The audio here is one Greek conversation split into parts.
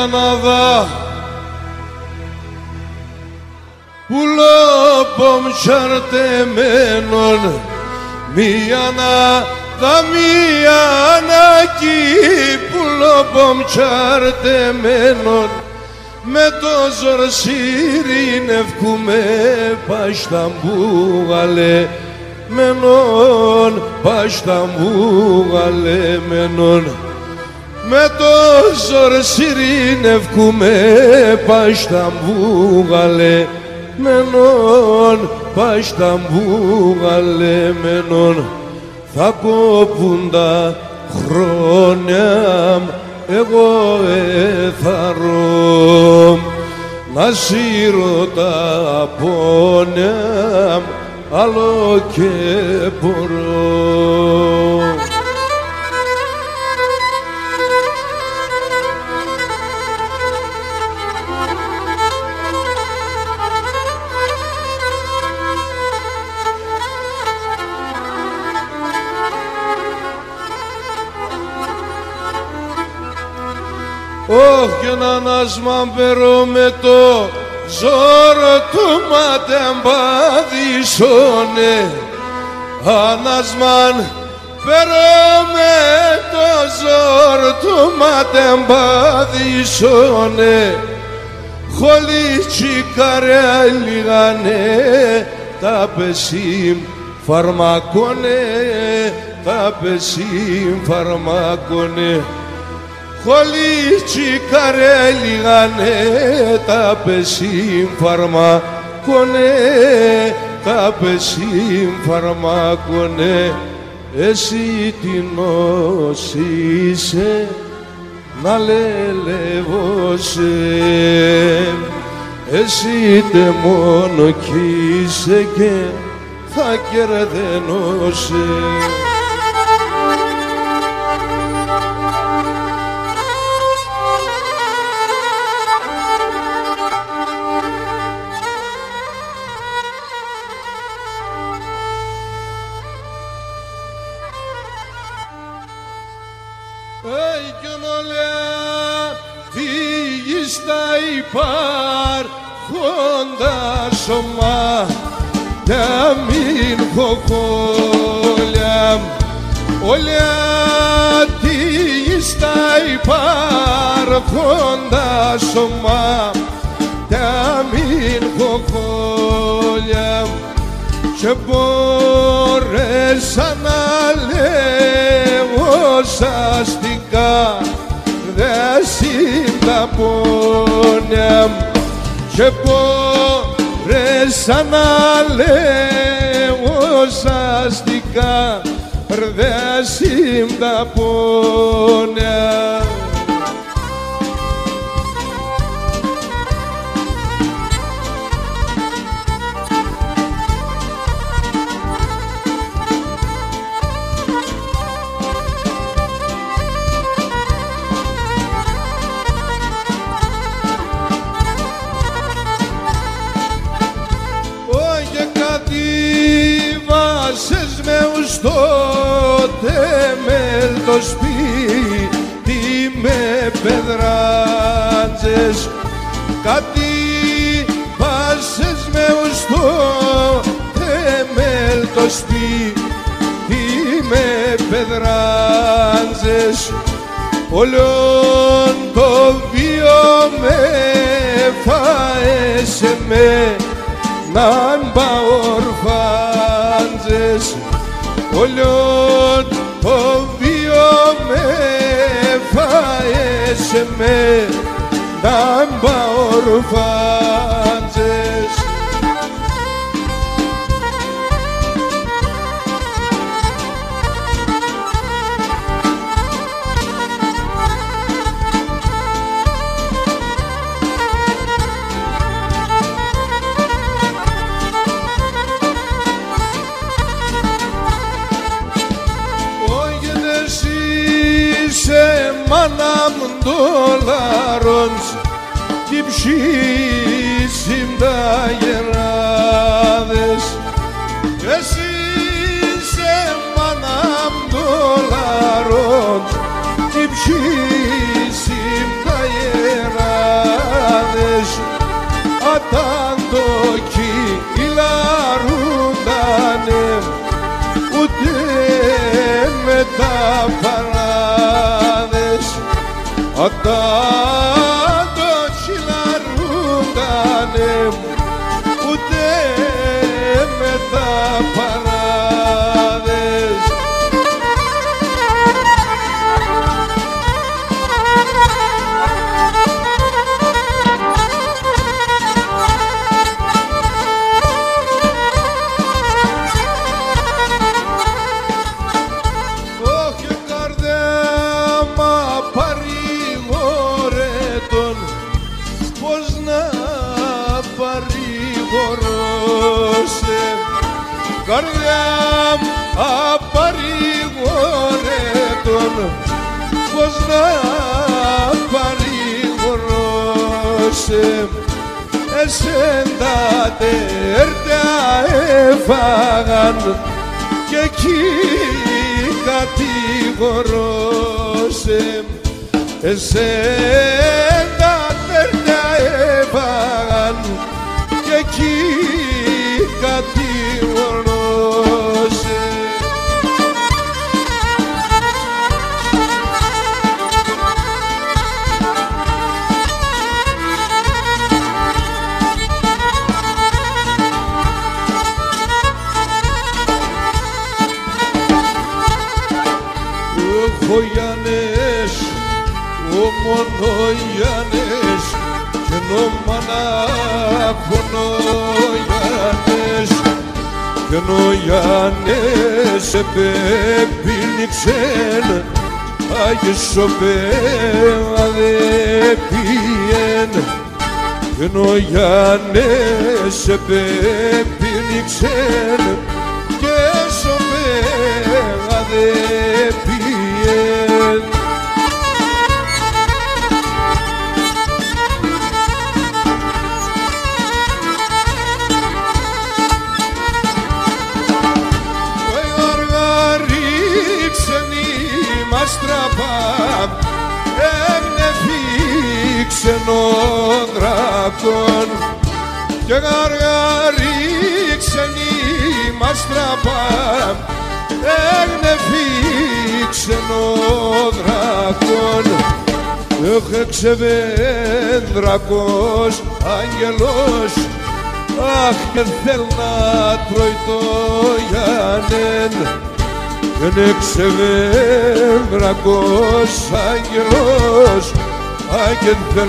όχι και μια ναδά πουλόπομ τσαρτεμένον μια ναδά μια ανακή πουλόπομ τσαρτεμένον με το ζορσίρι νευκούμε πασταμπούγαλε μενον πασταμπούγαλε μενον με το ζορσίρι νευκούμε πασταμπούγαλε μενον πασταμπούγαλε μενον θα κόπουν τα χρόνια εγώ εθαρώ να σύρω τα πόνια άλλο και μπορώ. Όχι και να ανασμαμπερώ με το ζώρο του ματεμπαδίσονε Ανασμαν περώ με το ζώρο του ματεμπαδίσονε Χολίτσι λίγανε τα πεσίμ φαρμακόνε τα πεσίμ φαρμακόνε Χολίτσι καρέλιγανε τα πεσίμ φαρμάκονε, τα πεσίμ φαρμάκονε, εσύ την νόσησε να λελεύωσε, εσύ τε μόνο κοίσε και θα κερδενώσε. Demin kokolem Olya Fiyistay par Honda soma Demin kokolem Και μπορέσα να λέω σαστικά δεν συνταπώνια και μπορέσα να λέω σαστικά δεν συνταπώνια Όχι κάτι βάσες με ουστό τεμέλ το σπίτι με πεδράτζες όλον το βίο με φάεσε με ναν παορφάντζες όλον το βίο με φάεσε με ναν παορφάντζες ψήσιμ τα γεράδες κι εσύ σε μάναμ το λαρόν. Κι γεράδες αταν το κι η λαρούντανε ούτε με τα παράδες. Αταν παρηγορούσε Εσέν τα τέρτια έφαγαν και εκεί κατηγορούσε. Εσέν τα τέρτια έφαγαν και εκεί κατηγορούσε Γιάννης και νόμανα πονό Γιάννης και ο Γιάννης επέπινηξεν Άγιος ο πέαδε και ο Γιάννης επέπινηξεν και σωπέαδε πιεν ξενό δράκον και γαργαρί ξενή μας τραπά έγνεφη ξενό δράκον Έχε ξεβένδρακος άγγελος. Αχ και θέλ να τρώει το Γιάννεν. Δεν ξεβένδρακος άγγελος Αχ και θέλ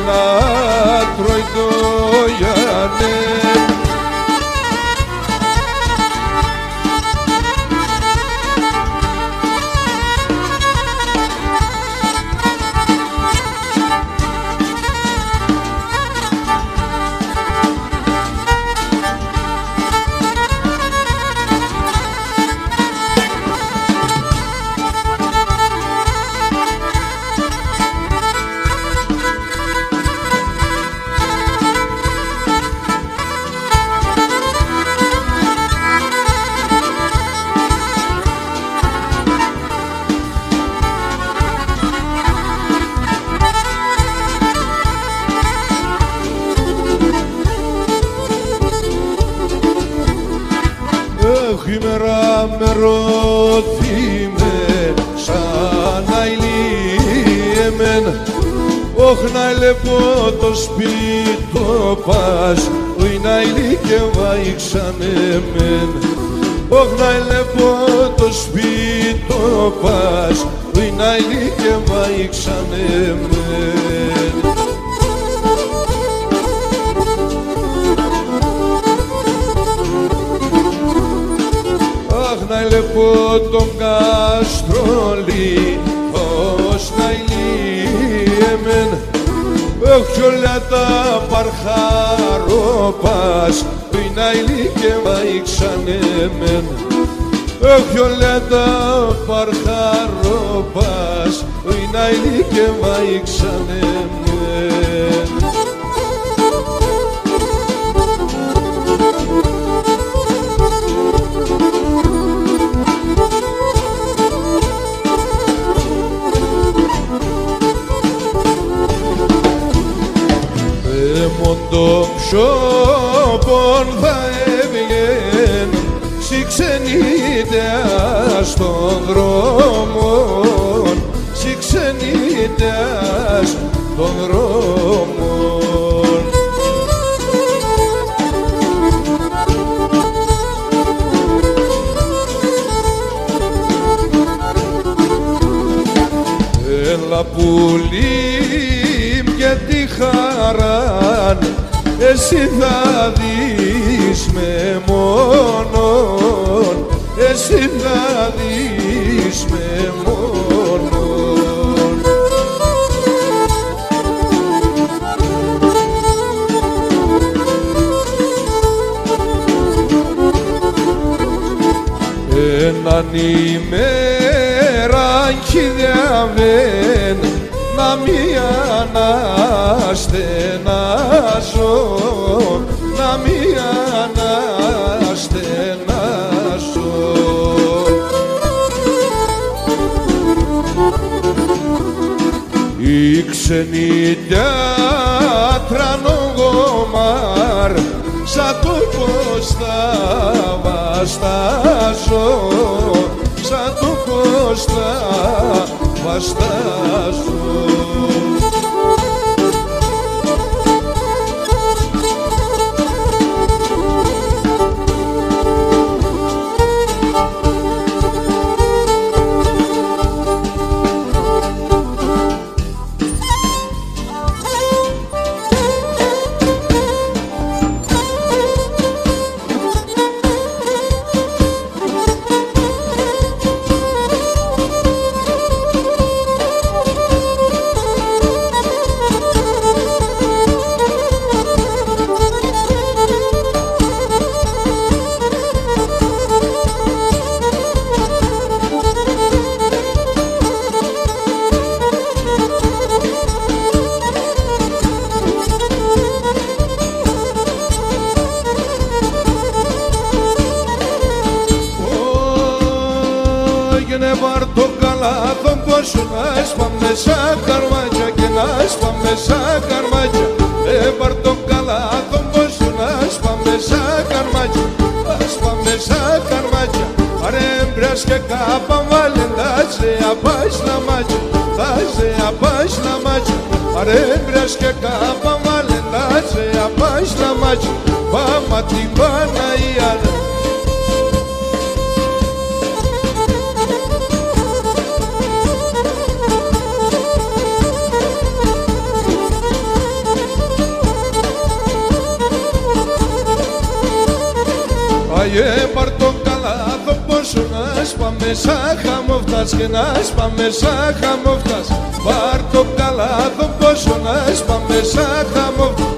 μέρα με ρωτήμε σαν να ηλίεμεν Όχ να ελεπώ το σπίτο πας Ουι να ηλίκευα ήξανεμεν Όχ να ελεπώ το σπίτο πας Ουι να ηλίκευα ήξανεμεν Αχ να λεπώ τον καστρόλι ως να ηλίεμεν Αχ όλα τα παρχαρόπας που να ηλίκευα ήξανεμεν Αχ όλα τα παρχαρόπας που να ηλίκευα ήξανεμεν μόντο ψώπον θα έβγαινε. Συξενείται στον δρόμο. Αλήτειας των δρόμων. Έλα πουλί και τη χαρά εσύ θα δεις με μόνον. Εσύ θα δεις με μόνον. Έναν ημεράκι διαβαίνει να μη αναστενάζω, να μη αναστενάζω. Η ξενιτιάτρα νογομάρ σαν το πως θα βαστάζω, σαν το πως θα βαστάζω. Κάπα βάλε τα σε απάς να μάτια Τα σε απάς να μάτια Πάρε μπρας και κάπα βάλε τα σε απάς να μάτια πόσο να σπάμε σαν χαμόφτας και να σπάμε σαν χαμόφτας. Πάρ' το καλάθο πόσο να σπάμε σαν χαμόφτας.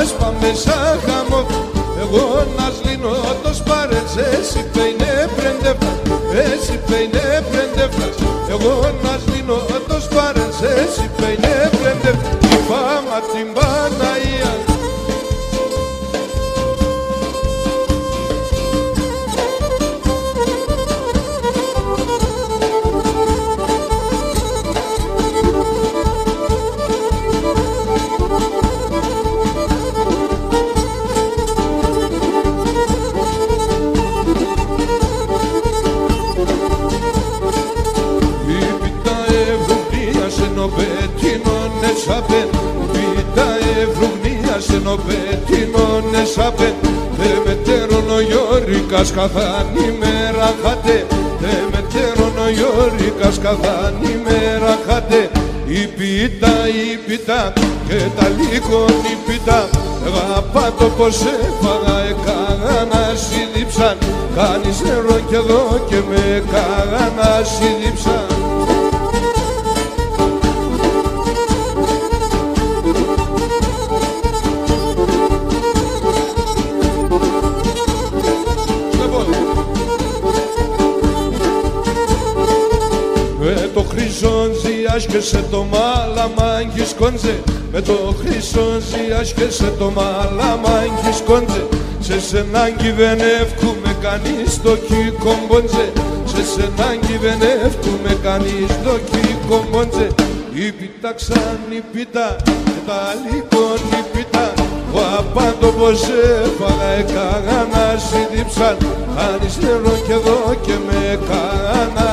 Ας πάμε σαν χαμόφτας. Εγώ να σλίνω το σπάρετς εσύ πέινε πρεντεύτας Εσύ πέινε πρεντεύτας Εγώ να σλίνω το σπάρετς εσύ πέινε πρεντεύτας Η φάμα την Παναγία ευρουγνία σε νοπέτινον εσαπέν Δε μετέρων ο Γιώρικας καθάν ημέρα χατέ Δε μετέρων ο Γιώρικας καθάν ημέρα χατέ Υπήτα, υπήτα και τα λίγον υπήτα Αγαπά το πως έφαγα έκανα να σύλληψαν Κάνεις νερό κι εδώ και με κάνα να σύλληψαν χρυσόνζι άσκεσε το μάλαμάγκι σκόντζε Με το χρυσόνζι άσκεσε το μάλαμάγκι σκόντζε Σε σενάγκι δεν εύχουμε κανείς το κικομπόντζε Σε σενάγκι δεν εύχουμε κανείς το κικομπόντζε Ήπιτα ξανή πίτα και τα λοιπόν ήπιτα ο απάντο πως έφαγα έκανα να σύντυψαν Κάνεις νερό κι εδώ και με κάνα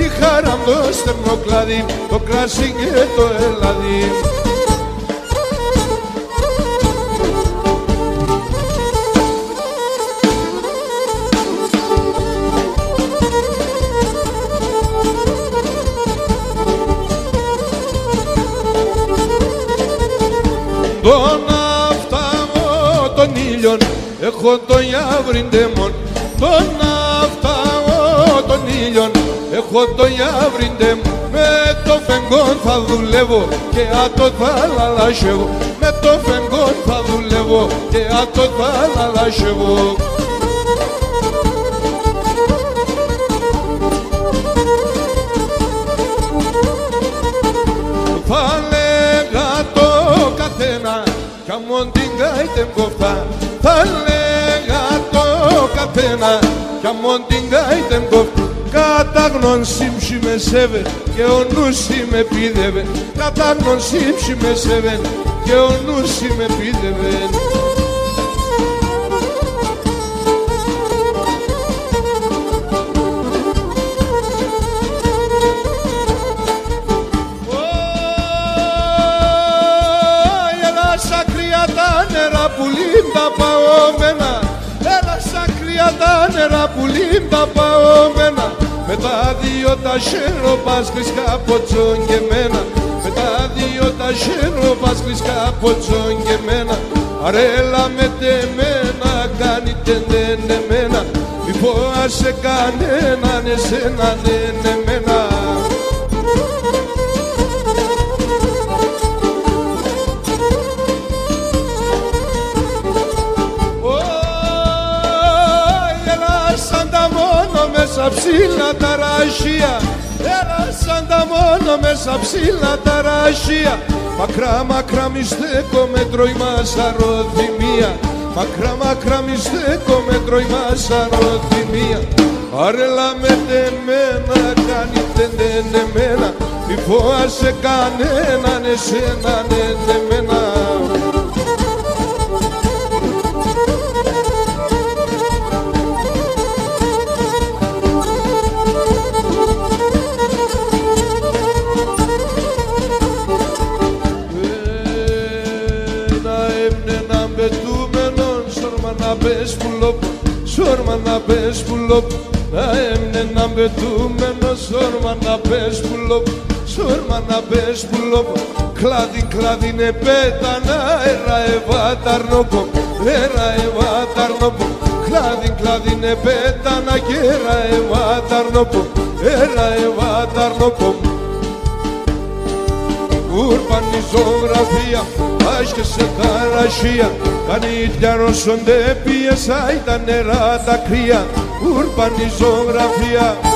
τη χαρά μου το στερνοκλάδι το κράσι και το ελάδι. Τον αφταγώ τον ήλιον έχω το γιαύριν τεμόν Τον αφταγώ τον ήλιον έχω το γιαύριν τεμόν Με το φεγγόν θα δουλεύω και άτο θα λαλάσχευω Με το φεγγόν θα δουλεύω και άτο θα λαλάσχευω Θα λέγα το καθένα κι αμόν την κάιτεν κοφτά. Θα λέγα το καθένα κι αμόν την κάιτεν κοφτά Κατά γνώση με σέβε και ο νους με πίδευε Κατά γνώση με σέβε και ο νους με πίδευε Έλα σαν κρύα τα νερά που τα παόμενα Έλα σαν κρύα τα νερά που τα παόμενα Με τα δύο τα χέρω πας ποτσόν και μένα Με τα δύο τα χέρω πας ποτσόν και μένα Αρέλα με τεμένα κάνει τενένε μένα. Μη φοάσαι κανέναν εσένα ναι μέσα ψηλά τα ρashia Έλα σαν τα μόνο μέσα ψηλά τα ρashia Μακρά μακρά μη στέκω με τρώει μας αρωθυμία Μακρά μακρά μη στέκω με τρώει μας αρωθυμία Αρέλα με τεμένα κάνει τεντενεμένα Μη φόασε κανέναν εσένα ναι πουλόπ σόρμα να πες πουλόπ να έμνε να πετούμενον σόρμα να πες πουλόπ σόρμα να πες πουλόπ κλάδι κλάδι ναι πέτανα έρα ευάταρνοπο έρα ευάταρνοπο κλάδι κλάδι ναι πέτανα και έρα ευάταρνοπο έρα ευάταρνοπο Urbanη ζωγραφία, άσχε σε χαρασία Κάνει διαρρώσονται πίεσα τα νερά τα κρύα Urbanη ζωγραφία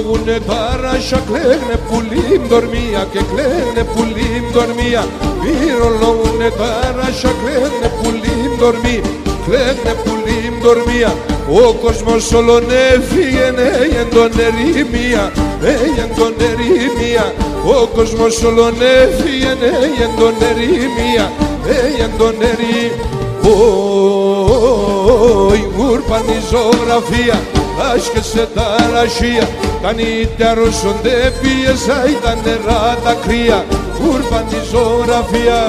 μυρολογούνε τα ράσια κλαίγνε πουλίμ δορμία και κλαίγνε πουλίμ δορμία. Μυρολογούνε τα ράσια κλαίγνε πουλίμ δορμία κλαίγνε πουλίμ δορμία. Ο κόσμος όλον έφυγαινε εν τον ερημία εν τον ερημία. Ο κόσμος όλον έφυγαινε εν τον ερημία εν τον ερημία η ούρπανη ζωγραφία άσκεσε τα ραχεία τα νύχια ρωσονται πίεσα τα νερά τα κρύα. Ούρπανη ζωγραφία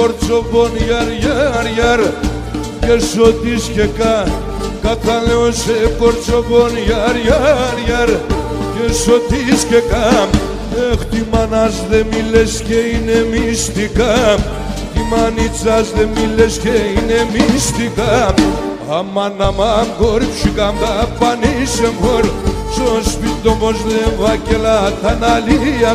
σε κορτσοπον γιαρ, γιαρ, γιαρ και σωτής και κα Κατάλεω σε κορτσοπον γιαρ, γιαρ, γιαρ και σωτής και κα Έχ, τη μάνας δε μιλες και είναι μυστικά. Τη μανίτσας δε μιλες και είναι μυστικά. Αμάν, αμάν, κορψικά τα πανίσαι μωρ. Στο σπίτι σύντομος δεν βάκελα τα ναλία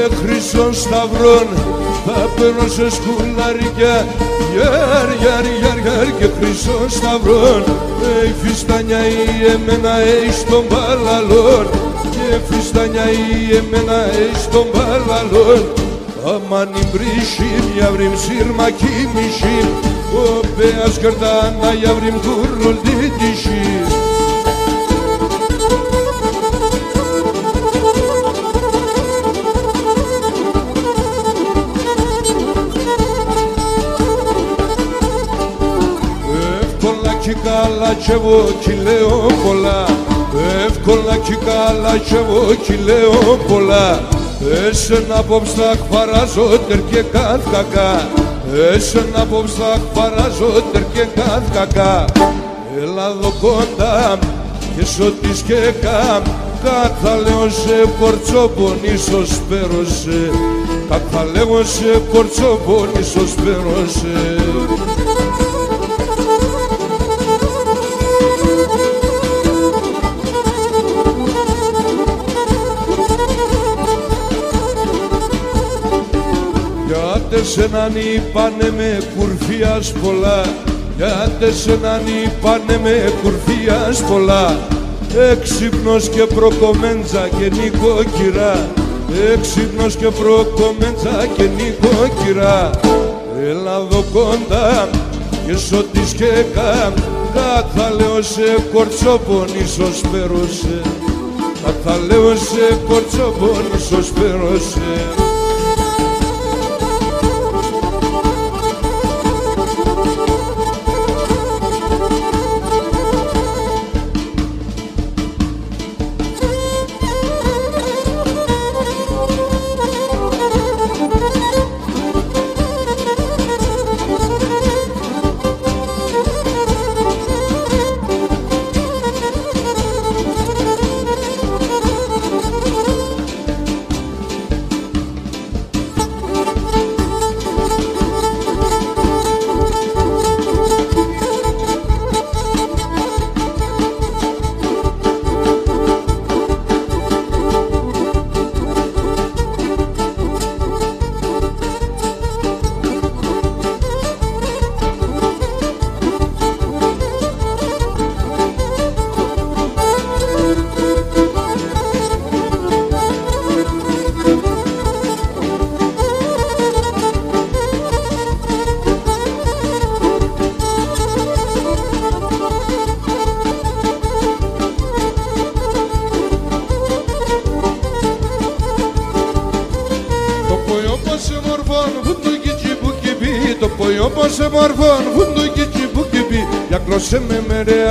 και χρυσών σταυρών θα παίρνω σε σκουλαρικιά γιαρ, γιαρ, γιαρ, γιαρ και χρυσών σταυρών. Η φιστανιά η εμένα έχει τον παλαλόν. Και φιστανιά η εμένα έχει τον παλαλόν. Αμάν η μπρίσι μια βρήμ σύρμα κοίμηση. Ο πέας κερτάνα για βρήμ κουρνολ καλά κι εγώ κι λέω πολλά. Εύκολα κι καλά κι εγώ κι λέω πολλά. Εσένα απόψε θα χπαράζω τερ καθ κακά. Εσένα απόψε θα χπαράζω τερ καθ κακά. Έλα εδώ κοντά και σ' ό,τι σκέκα Κάθα λέω σε κορτσόπονι σως πέρωσε. Κάθα λέω σε κορτσόπονι σως πέρωσε έναν είπανε με κουρφίας πολλά. Γιατί έναν είπανε με κουρφίας πολλά. Έξυπνος και προκομέντζα και νοικοκυρά. Έξυπνος και προκομέντζα και νοικοκυρά. Έλα εδώ κοντά και σ' ό,τι σκέκα θα λέω σε κορτσόπονη πέρωσε θα λέω σε κορτσόπονη πέρωσε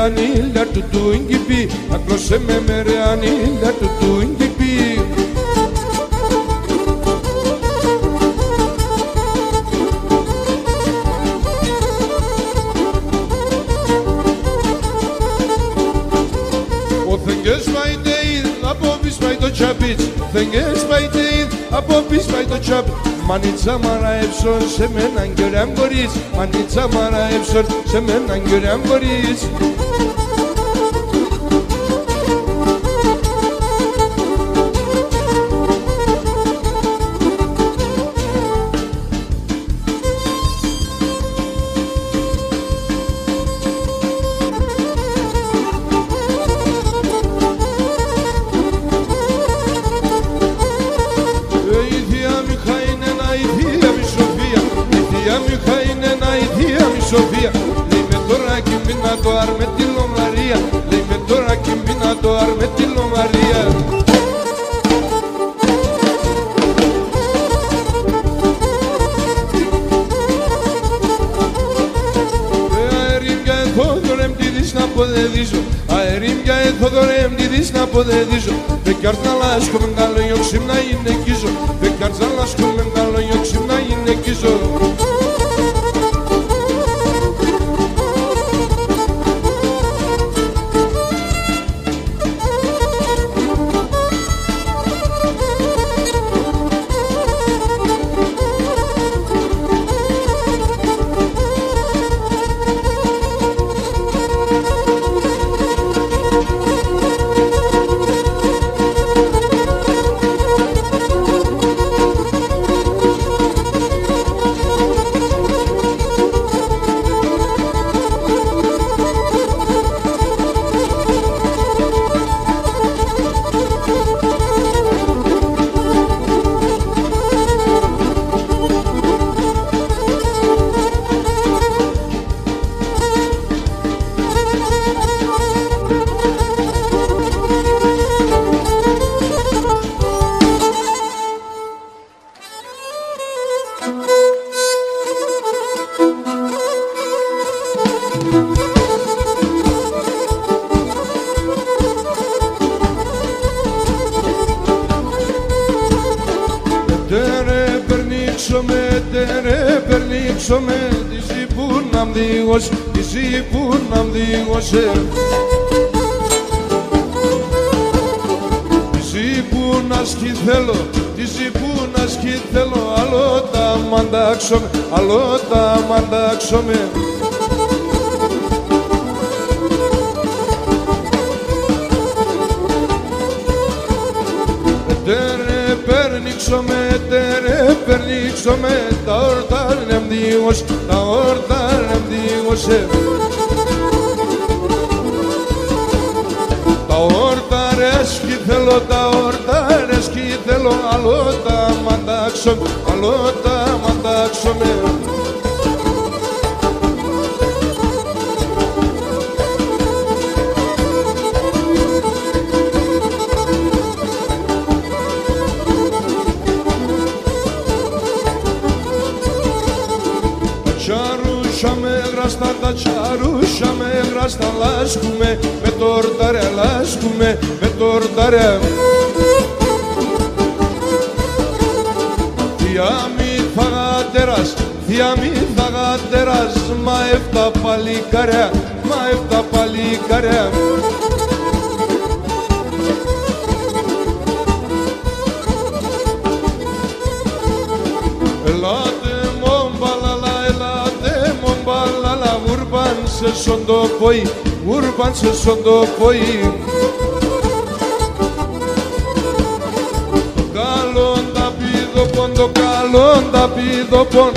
ανήλια του του εγκυπί Για κλώσε με με ρε ανήλια του του εγκυπί Ο Θεγγές μαϊτεΐν από πεις πάει το τσαπίτς Θεγγές μαϊτεΐν από πεις πάει το τσαπίτς Մանից համար այսօր շեմեն անգյուրան գորից, մանից համար այսօր շեմեն անգյուրան գորից κοιμήνα το αρ με τη λομαρία Λέει με τώρα κοιμήνα το αρ με τη λομαρία Αερίμια εθόδωρεμ τη δεις να αποδεδίζω Αερίμια εθόδωρεμ τη δεις να αποδεδίζω Δεν κι άρθα λάσκω με καλό γιόξιμ να είναι κίζο Δεν κι άρθα λάσκω με καλό γιόξιμ να είναι δίγωσε, τη που να μ' δίγωσε. Τη που να σκι θέλω, τη που να σκι θέλω, άλλο τα μαντάξω με, άλλο τα μαντάξω με. Tere pernikso me, tere pernikso me, ta ortar nem digos, ta κι θέλω, άλλο τα μαντάξω, άλλο τα μαντάξω με. Τσαρούσα με γράστα, τα τσαρούσα με γράστα Λάσκουμε με τόρταρε, λάσκουμε με τόρταρε φαγάτερας, θεία μη φαγάτερας Μα έφτα παλικάρια, μα έφτα παλικάρια Ελάτε μομπαλαλα, ελάτε μομπαλαλα Ουρμπαν σε σοντοπόι, ουρμπαν σε σοντοπόι Το καλό τα πίδοπον, το καλό τα πίδοπον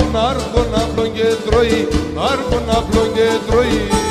Άρχον απλον και τρώει, άρχον απλον και τρώει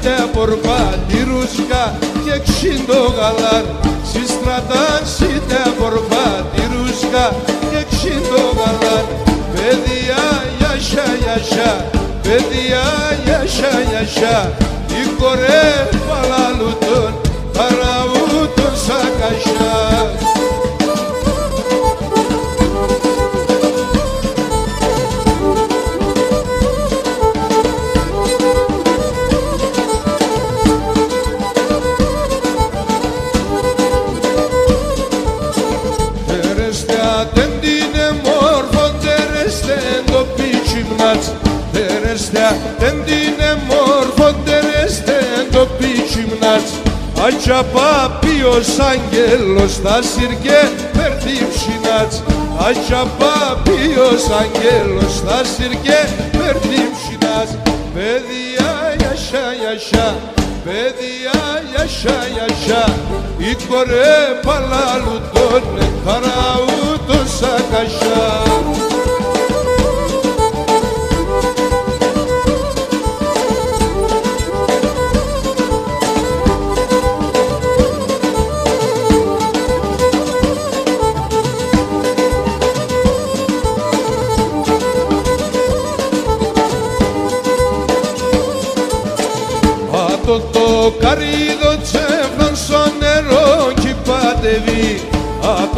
σίτε πορπάτη ρούσκα και ξύντο γαλάν. Συστρατάν σίτε πορπάτη ρούσκα και ξύντο γαλάν. Παιδιά γιασιά γιασιά, παιδιά γιασιά γιασιά Η κορέ παλαλουτών παραούτων σακασιά Ατσαπά ποιος άγγελος θα συρκέ περτύψινατς Ατσαπά ποιος αγγέλος θα συρκέ περτύψινατς Παιδιά γιασιά γιασιά παιδιά γιασιά γιασιά η κορέ παλάλου τον χαραού το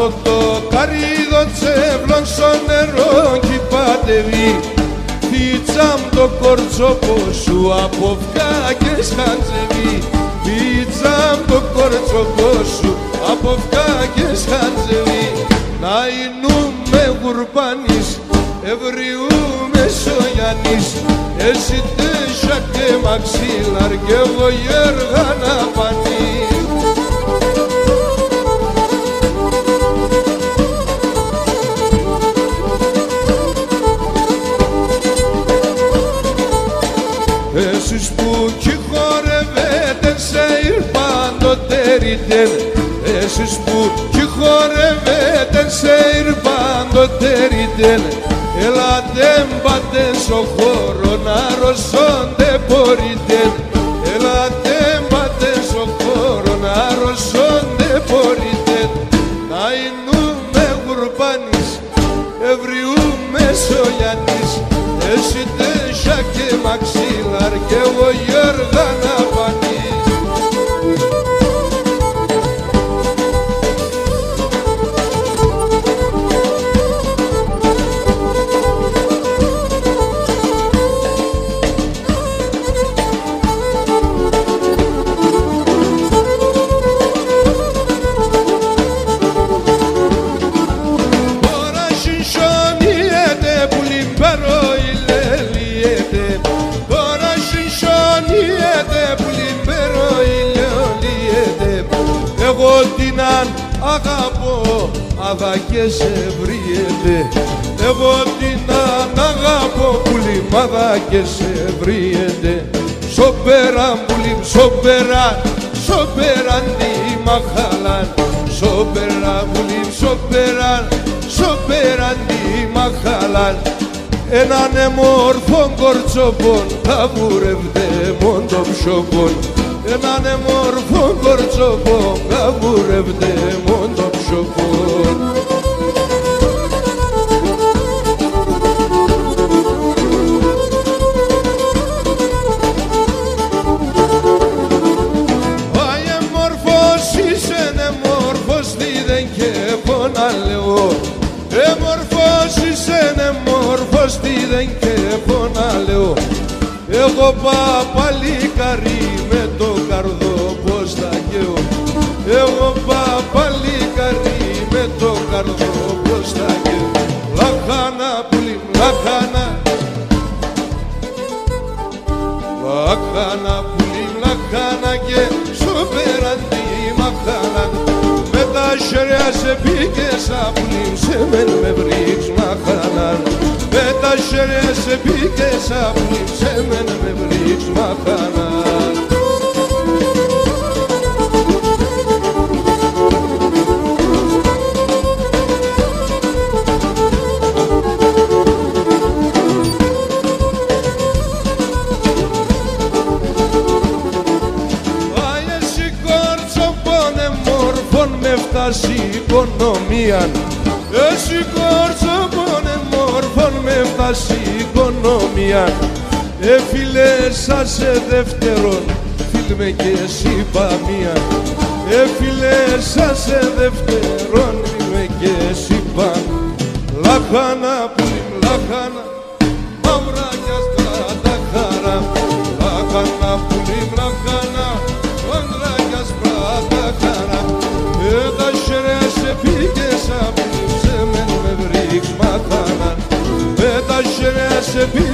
από το καρύδο τσέφλων στο νερό κι πατεβεί Φίτσαμ το κορτσόπο σου από φκάκες χαντζεβεί Φίτσαμ το κορτσόπο σου από φκάκες χαντζεβεί Να εινούμε γουρπάνης ευριούμε σογιανής εσύ τέσσα και μαξίλαρ και εγώ γέργα να πανί ηρπαντοτέρητεν Εσείς που κι χορεύετε σε ηρπαντοτέρητεν Ελάτε μπάτε στο χώρο να ρωσόντε μπορείτε Ελάτε μπάτε στο χώρο να ρωσόντε μπορείτε Να εινούμε γουρπάνης, ευριούμε σογιανής Εσύ τέσια και μαξίλαρ και εγώ γέργα και σε βρίεται. Εγώ την αγαπώ πουλιμάδα και σε βρίεται. Σοπέρα πουλιμ σοπέρα σοπέρα τη μαχαλάν. Σοπέρα πουλιμ σοπέρα σοπέρα τη μαχαλάν. Έναν εμόρφων κορτσοπών θα βουρεύτε μόν το ψωπών έναν εμόρφο κορτσοπό καβουρεύτε μόν το ψωπό εγώ παπαλικαρί με το καρδό πως θα καίω Εγώ παπαλικαρί με το καρδό πως θα καίω Λαχάνα πουλί, λαχάνα Λαχάνα πουλί, λαχάνα και στο πέραντι μαχάνα Με τα χέρια σε πήγες πουλί σε μεν με βρεις μαχάνα Μαχαιρές πήγες απνίξε με να με βρεις μαχαρά Άιες η κόρτσο πόνε φτάσει οικονομία οικονομία Ε φίλε σας σε δεύτερον φίλμε και εσύ παμία Ε φίλε σας σε δεύτερον φίλμε και εσύ παμία Λαχάνα που λαχάνα μαύρα κι αστράτα χαρά. Λαχάνα που λαχάνα μαύρα κι αστράτα χαρά. Ε τα χέρια σε πήγε σαν σε μεν με βρίξ μαθάνα Ε τα χέρια σε πήγε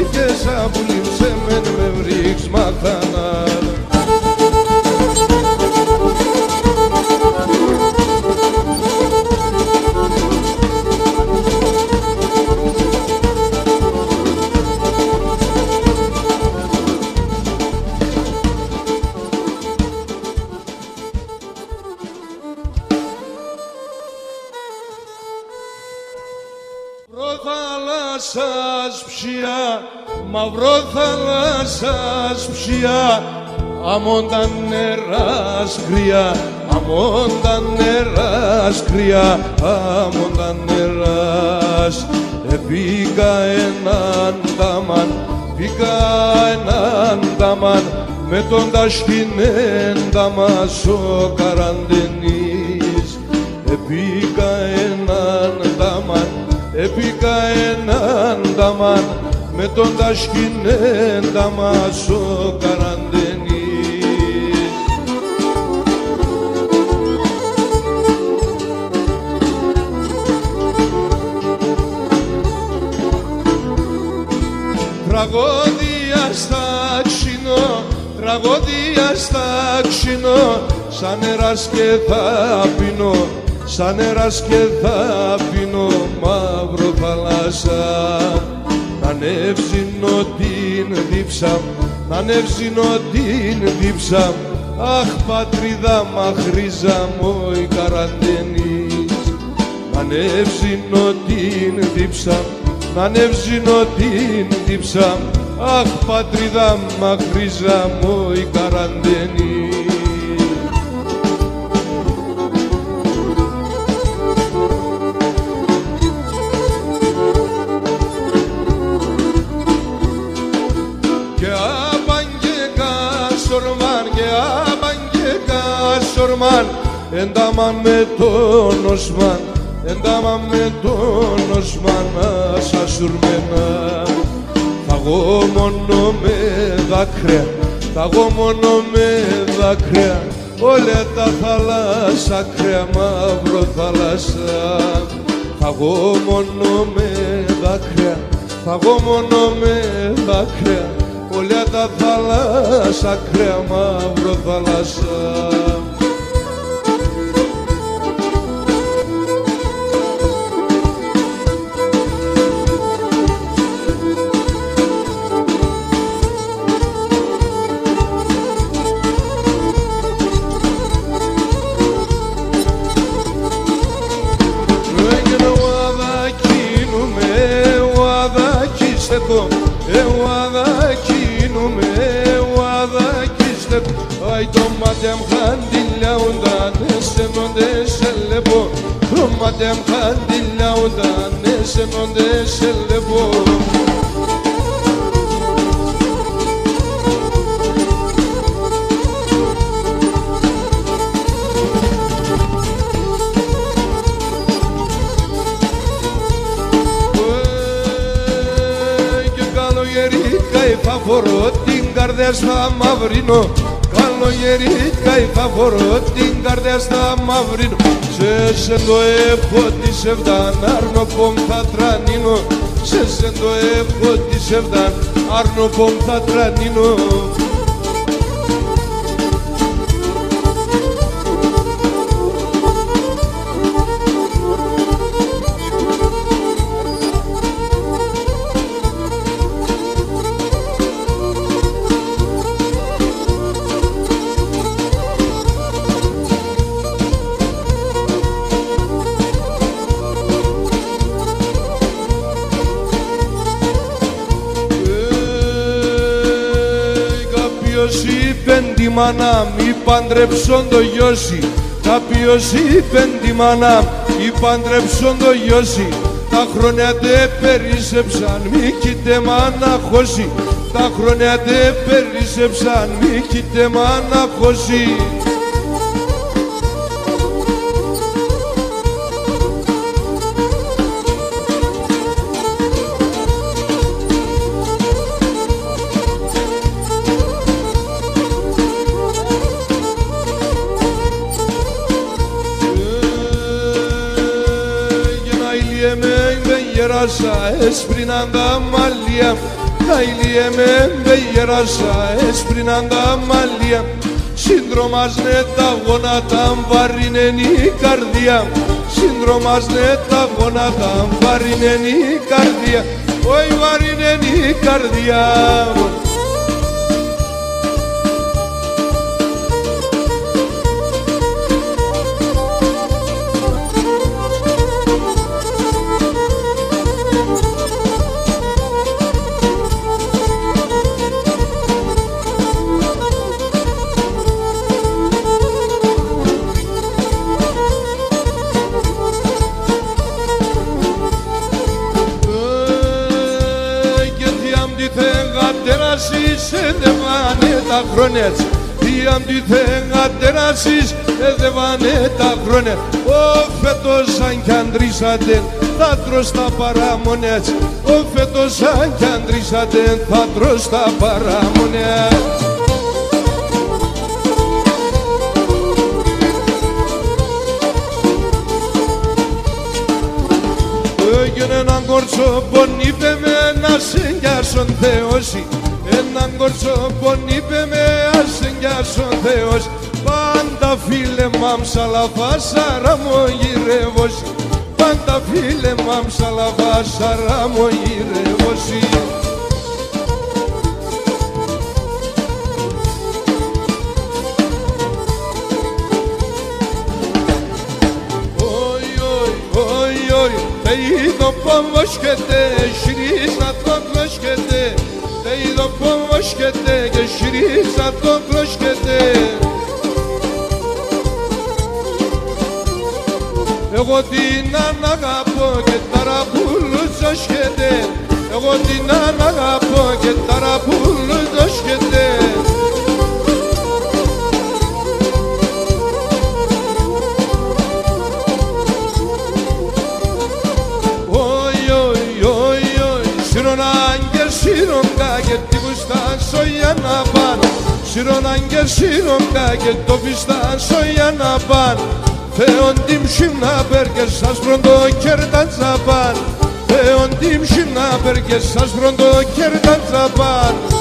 με τον τασκηνέντα μας ο καραντενής. Επήκα έναν ταμάν, Έπικα έναν ταμάν με τον τασκηνέντα μας ο καραντενής. Τραγώδια στα ξινό, σαν νεράς και θα πίνω σαν νεράς και θα πίνω μαύρο θαλάσσα. Να ανεύσυνω την δίψα, να ανεύσυνω την δίψα αχ πατρίδα μαχρίζα μου η καραντενής να ανεύσυνω την δίψα, να ανεύσυνω την δίψα αχ πατρίδα μαχρίζα μου η καραντενής Οσμάν, εντάμα με τον Οσμάν, εντάμα με τον Οσμάν, άσα σουρμένα. Θα εγώ μόνο με δάκρυα, θα εγώ μόνο με δάκρυα, όλα τα θάλασσα κρέα, μαύρο θάλασσα. Θα εγώ μόνο με δάκρυα, θα εγώ μόνο με δάκρυα, όλα τα θάλασσα κρέα, μαύρο θάλασσα. Στεκώ εγώ αδακίνουμε εγώ αδακίστεκω Αι το μάτι μου χαντιλιάουνταν εσένονται σε λεπό το μάτι μου χαντιλιάουνταν εσένονται σε λεπό φορώ την καρδιά στα μαυρίνο Καλογερή θα φορώ την καρδιά στα μαυρίνο Σε σε το έχω της εβδάν άρνο πομ θα τρανίνω. Σε σε το έχω της εβδάν άρνο πομ θα τρανίνω μάνα μη παντρεψόν το γιώσι Κάποιος είπε τη μάνα η παντρεψον το γιώσει τα χρόνια τε περίσεψαν μη κοίτε μ' αναχώσει τα χρόνια τε περίσεψαν μη κοίτε μ' αναχώσει γεράσα έσπριναν τα μαλλιά. Τα ηλίε με με γεράσα έσπριναν τα μαλλιά. Σύντρομας τα γόνατα βαρύνεν η καρδιά. Σύντρομας τα γόνατα βαρύνεν η καρδιά. Όχι βαρύνεν η καρδιά τα χρόνια τι αντιθέγα τεράσεις εδεβάνε τα χρόνια. Ο φέτος αν κι αντρίσατε θα τρως τα παραμονές ο φέτος αν κι αντρίσατε θα τρως τα παραμονές Έγινε έναν κόρτσο πονήπε με να σε νοιάσουν θεώσει έναν κορτσόπον είπε με ασενιάς ο Θεός. Πάντα φίλε μάμσα λαφάσα γυρεύος. Πάντα φίλε μάμσα λαφάσα γυρεύος. Te ido pomoškete, šriza to kloškete Te ido pomoškete, ke šriza to kloškete Εγώ την αναγαπώ και ταραπούλου ζώσκεται Εγώ την αναγαπώ και ταραπούλου βουστάσω για να πάν Σιρώναν και σιρώνκα και το φιστάσω για να πάν Θεόν την ψημνά πέρκε σας βροντό κέρτα τσαπάν Θεόν την ψημνά πέρκε σας βροντό κέρτα τσαπάν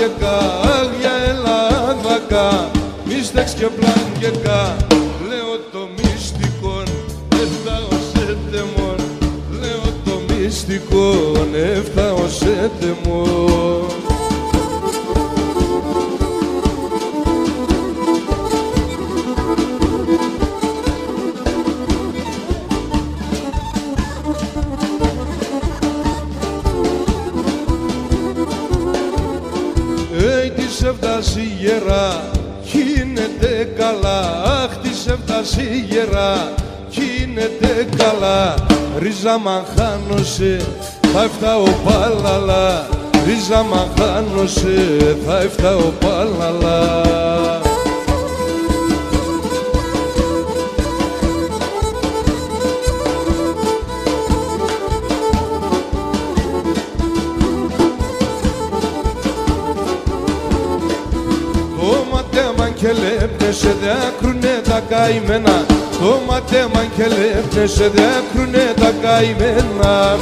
και αχ της έφτασε γερά γίνεται καλά. Ρίζα μαν χάνωσε θα έφταω παλαλά ρίζα μαχάνωσε θα έφταω παλαλά λέπτεσαι δάκρουνε τα καημένα. Το ματέμα και λέπτεσαι δάκρουνε τα καημένα.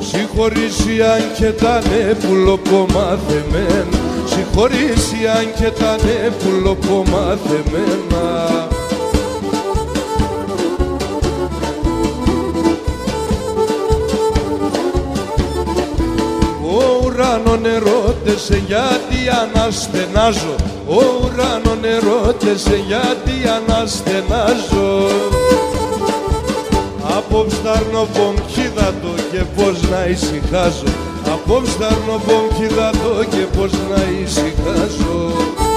Συγχωρήσει αν και τα πουλοπομαθεμένα Συγχωρήσει αν και τα πουλοπομαθεμένα Ο ουρανόν ερώτησε γιατί αναστενάζω. Ο ουρανόν ερώτησε γιατί αναστενάζω. Απόψε θα έρνω το και πως να ησυχάζω. Απόψε θα έρνω το και πως να ησυχάζω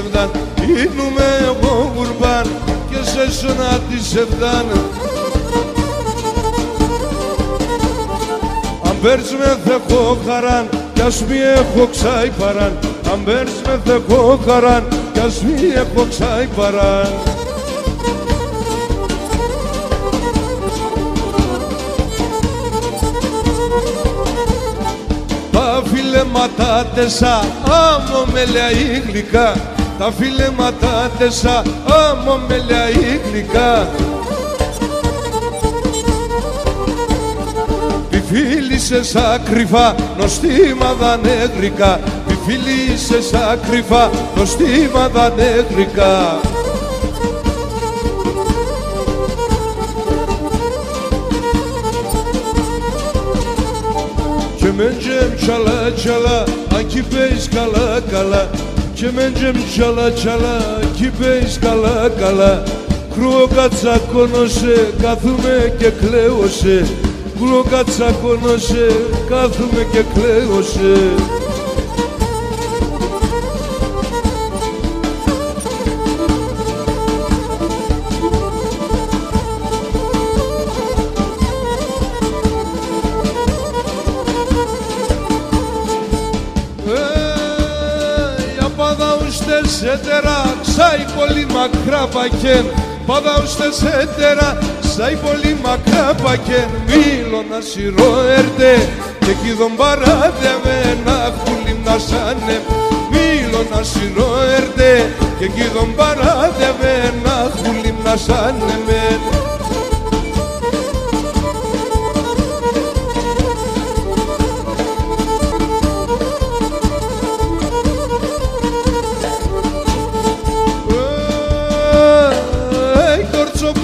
τη σεβδάν Ήνουμε εγώ γουρμπάν και σε σώνα της σεβδάν Αν παίρνεις με θεχώ χαράν κι ας μη έχω ξάι παράν. Αν παίρνεις με θεχώ χαράν κι ας μη έχω ξάι παράν. Τα φιλέματα τεσά, άμμο με λέει γλυκά Τα φιλέματα τεσά, άμμο με λέει γλυκά. Πιφίλησες ακρυφά, νοστήματα νεγρικά Πιφίλησες ακρυφά, νοστήματα νεγρικά Kemencem çala çala Aki beys kala kala Kemencem çala çala Aki beys kala. Kala Κρούο σε, κάθουμε και κλαίω σε Κρούο σε, κάθουμε και κλαίω πολύ μακρά πακέν. Παδαούστε σε τέρα, ξάι πολύ μακρά πακέν. Μήλο να σειρό έρτε και κι δον παράδε με ένα χούλι να σάνε. Μήλο να σειρό έρτε και κι δον παράδε με ένα χούλι να σάνε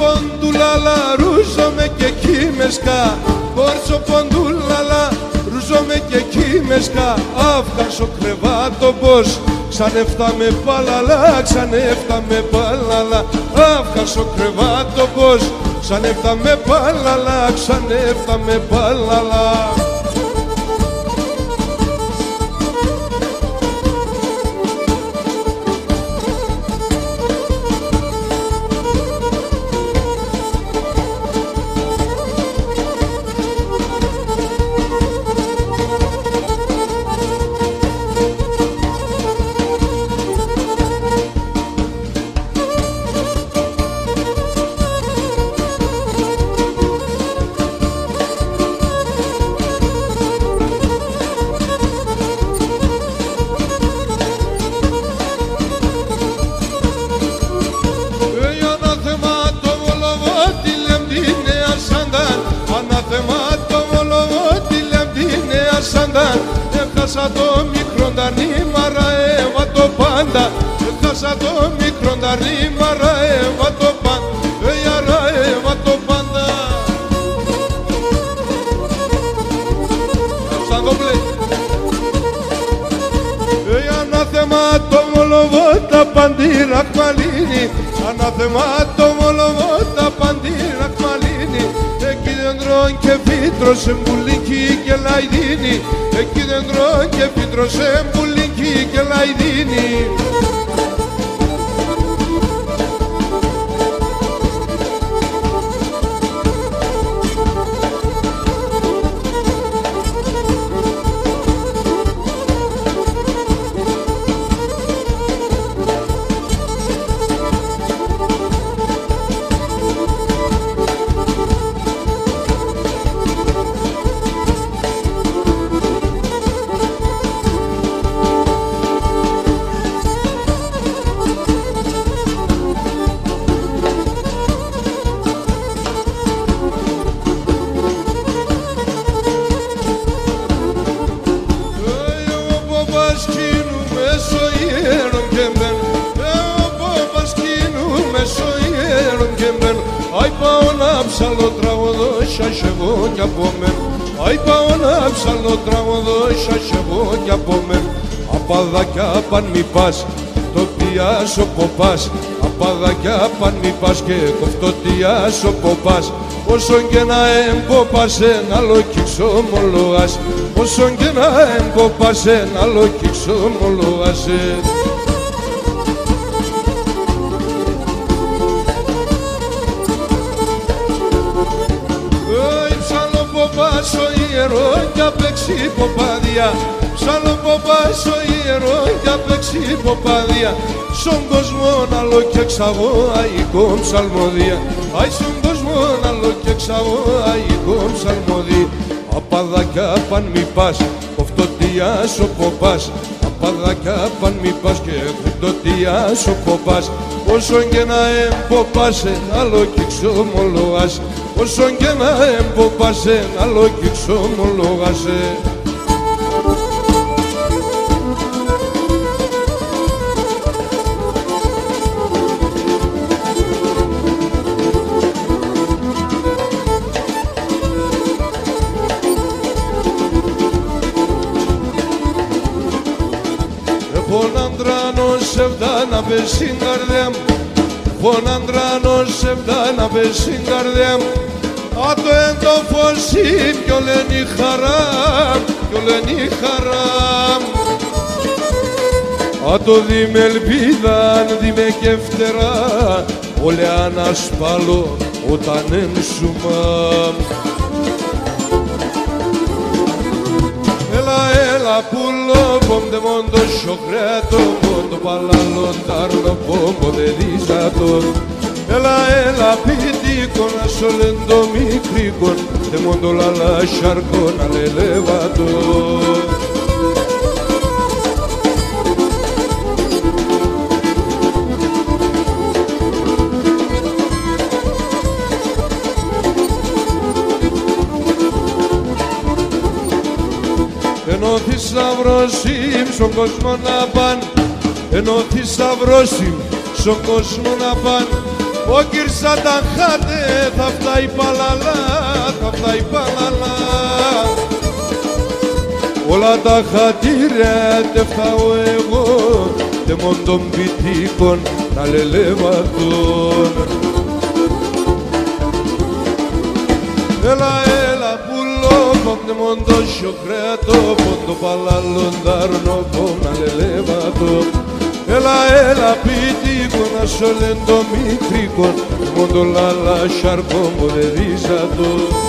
ποντουλάλα ρούζομαι και κίμεσκα Κόρτσο ποντουλάλα ρούζομαι και κίμεσκα Αύκασο κρεβάτο πως Ξανεφτά με παλαλά, ξανεφτά με παλαλά Αύκασο κρεβάτο πως Ξανεφτά με παλαλά, ξανεφτά με παλαλά κοφτό τιάσω ποπάς Όσον και να εμποπάς ένα λοκίξο μολογάς Όσον και να εμποπάς ένα λοκίξο μολογάς Ωι ψαλοποπάσω ιερό κι απέξει ποπάδια. Ψαλοποπάσω ιερό κι απέξει ποπάδια. Στον κόσμο να λο και εξαγώ αϊκό ψαλμοδία Αι στον κόσμο να λο και εξαγώ αϊκό ψαλμοδία Απαδάκια παν μη πας, κοφτωτίας ο ποπάς Απαδάκια παν μη πας και κοφτωτίας ο ποπάς Όσον και να εμποπάς ένα λοκίξο μολογάς Όσον και να εμποπάς ένα λοκίξο μολογάς να πες στην καρδιά μου. Έχω άντρανο σε να πες στην καρδιά μου. Α το εν το φωσί ποιο λένε η χαρά ποιο λένε η χαρά Α το δι με ελπίδα, δι με και φτερά Όλε ανασπαλώ όταν έμσουμα Έλα, έλα, πουλό, πόντε μόντο σοκρέτο, πόντο παλαλοντάρνο, πόμπο δε δίζατο. Έλα, έλα, πιτίκο, να σολέντο μικρίκο, δε μόντο λαλά σαρκό, να λελεύατο. Ενώ θησαυρόσιμ στον κόσμος να παν. Ενώ θησαυρόσιμ στον κόσμος να παν. Ο κυρσά τα χάτε θα φτάει παλαλά Θα φτάει παλαλά. Όλα τα χατήρια τε φτάω εγώ Τε μόν των πιτίκων τα λελεύατον Έλα, έλα, πουλό, πόντε μόντο σιωκρέτο, πόντο παλαλοντάρνο, πόνα λελεύατο. Έλα, έλα, πίτικο, να σολέντο μικρίκο, μόντο λαλά, σαρκό, μοδεδίζατο.